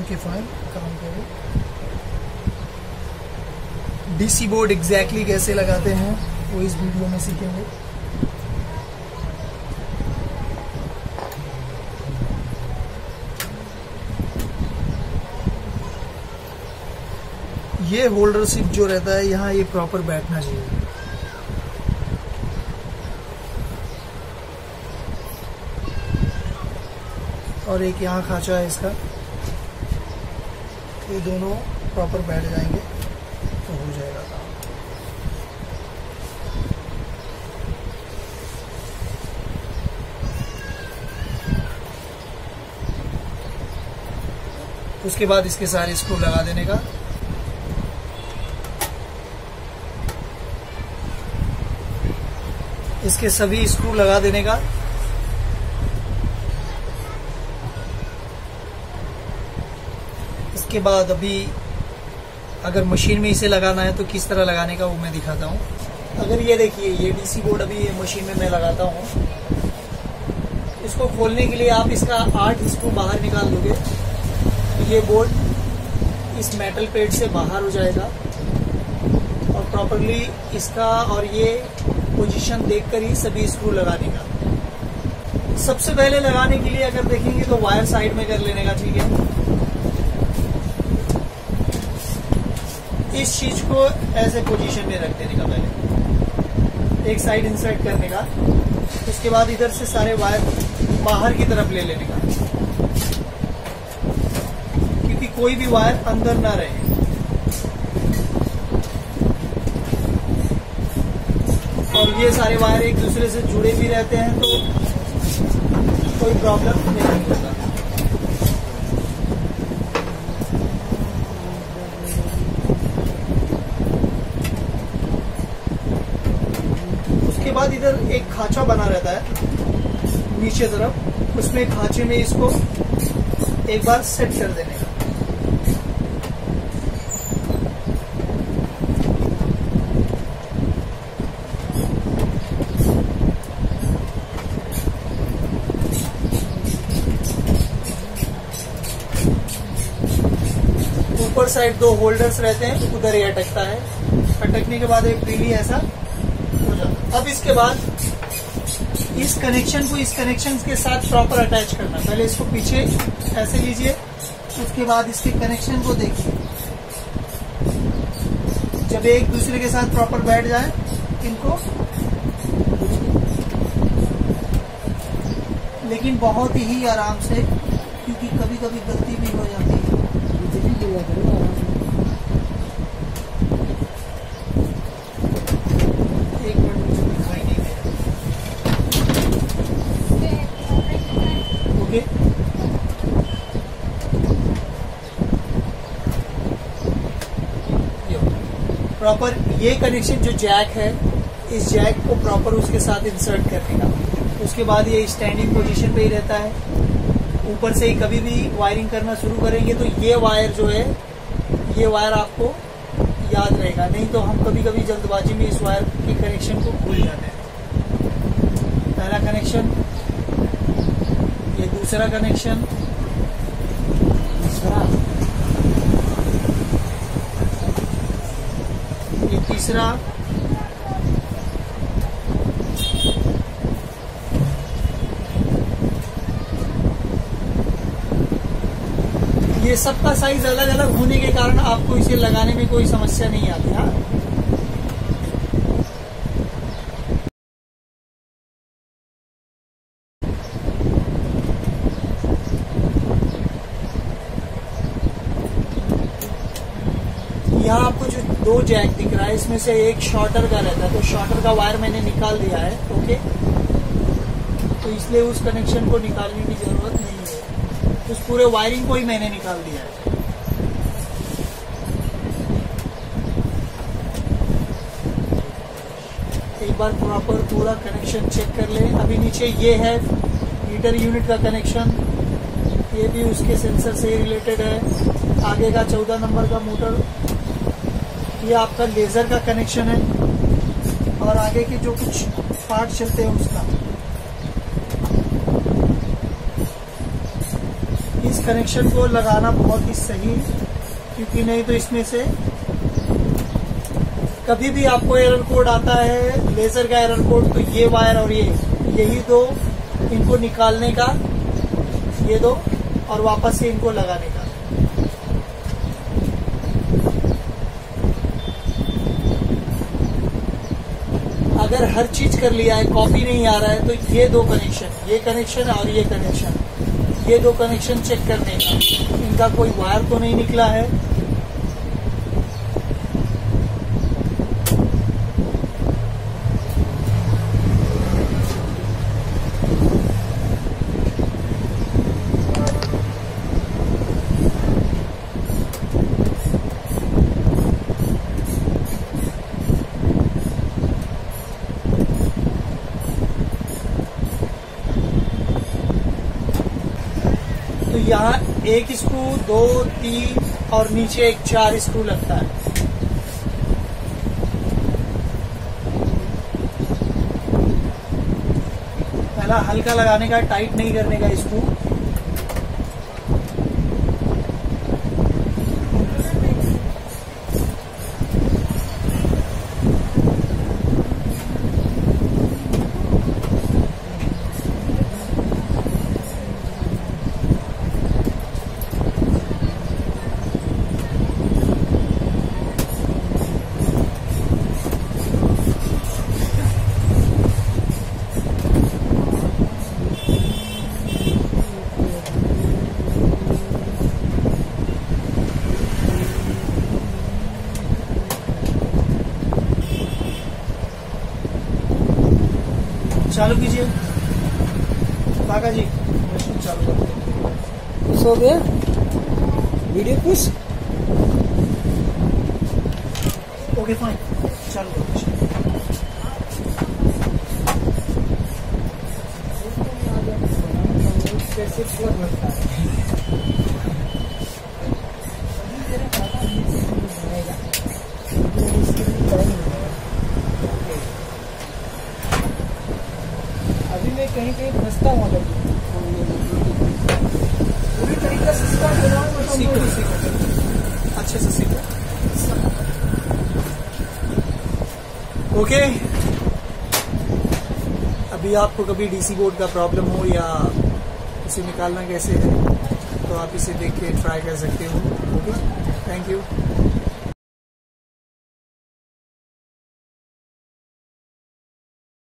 Okay fine काम करो DC board exactly कैसे लगाते हैं, वो इस वीडियो में सीखेंगे। ये होल्डर सिप जो रहता है, यहाँ ये प्रॉपर बैठना चाहिए। और एक यहाँ खांचा है इसका। ये दोनों प्रॉपर बैठ जाएँगे तो हो जाएगा काम। उसके बाद इसके सारे स्क्रू लगा देने का। इसके सभी स्क्रू लगा देने का। इसके बाद अभी अगर मशीन में इसे लगाना है तो किस तरह लगाने का वो मैं दिखाता हूँ। अगर ये देखिए, ये डीसी बोर्ड अभी मशीन में मैं लगाता हूँ। इसको खोलने के लिए आप इसका आठ स्क्रू बाहर निकाल दोगे ये बोर्ड इस मेटल पेड से बाहर हो जाएगा। और प्रॉपरली इसका और ये पोजीशन देखकर ही सभी स्क्रू लगाने का। सबसे पहले लगाने के लिए अगर देखेंगे तो वायर साइड में कर लेने का, ठीक है? इस चीज़ को ऐसे पोजीशन में रख देने का पहले। एक साइड इंसर्ट करने का, उसके बाद इधर से सारे वायर बाहर की तरफ़ ले लेने का। क्योंकि कोई भी वायर अंदर ना रहे। और ये सारे वायर एक दूसरे से जुड़े भी रहते हैं तो कोई प्रॉब्लम नहीं होता उसके बाद इधर एक खाचा बना रहता है, नीचे तरफ़। उसमें खांचे में इसको एक बार सेट कर देने का। ऊपर साइड दो होल्डर्स रहते हैं, उधर ये अटकता है। अटकने के बाद एक पीली ऐसा अब इसके बाद इस कनेक्शन को इस कनेक्शन के साथ प्रॉपर अटैच करना। पहले इसको पीछे ऐसे लीजिए, उसके बाद इसके कनेक्शन को देखिए। जब एक दूसरे के साथ प्रॉपर बैठ जाए, इनको लेकिन बहुत ही आराम से, क्योंकि कभी कभी गलती भी हो जाती है एक मिनट मुझे दिखाई नहीं दे ओके प्रॉपर ये कनेक्शन जो जैक है, इस जैक को प्रॉपर उसके साथ इंसर्ट करने का। उसके बाद ये स्टैंडिंग पोजीशन पे ही रहता है। ऊपर से ही कभी भी वायरिंग करना शुरू करेंगे तो ये वायर जो है, ये वायर आपको याद रहेगा। नहीं तो हम कभी कभी जल्दबाजी में इस वायर के कनेक्शन को भूल जाते हैं। पहला कनेक्शन ये दूसरा कनेक्शन तीसरा ये तीसरा। ये सबका साइज़ अलग अलग होने के कारण आपको इसे लगाने में कोई समस्या नहीं आती हाँ? यहाँ आपको जो दो जैक दिख रहा है, इसमें से एक शॉर्टर का रहता है। तो शॉर्टर का वायर मैंने निकाल दिया है ओके तो इसलिए उस कनेक्शन को निकालने की ज़रूरत नहीं है। उस पूरे वायरिंग को ही मैंने निकाल दिया है। एक बार प्रॉपर पूरा कनेक्शन चेक कर ले। अभी नीचे ये है हीटर यूनिट का कनेक्शन ये भी उसके सेंसर से रिलेटेड है। आगे का चौदह नंबर का मोटर ये आपका लेजर का कनेक्शन है और आगे के जो कुछ पार्ट चलते हैं उसका। इस कनेक्शन को लगाना बहुत ही सही, क्योंकि नहीं तो इसमें से कभी भी आपको एरर कोड आता है लेजर का एरर कोड तो ये वायर और ये, यही दो इनको निकालने का, ये दो और वापस से इनको लगाने का। अगर हर चीज़ कर लिया है कॉपी नहीं आ रहा है तो ये दो कनेक्शन ये कनेक्शन और ये कनेक्शन ये दो कनेक्शन चेक करने का। इनका कोई वायर तो नहीं निकला है यहाँ एक स्क्रू दो, तीन और नीचे एक चार स्क्रू लगता है। पहला हल्का लगाने का, टाइट नहीं करने का स्क्रू चालू कीजिए। काका जी मशीन चालू कर। खुश हो गया? वीडियो खुश ओके फाइन चालू करो मशीन। कैसे पूरा बनता है? कहीं कहीं फंसता हूँ अलग पूरी तरीके से सीखो सीखो अच्छे से सीखो ओके। अभी आपको कभी डीसी बोर्ड का प्रॉब्लम हो या इसे निकालना कैसे है तो आप इसे देख के ट्राई कर सकते हो। ओके। Thank you